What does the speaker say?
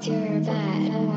dear bad.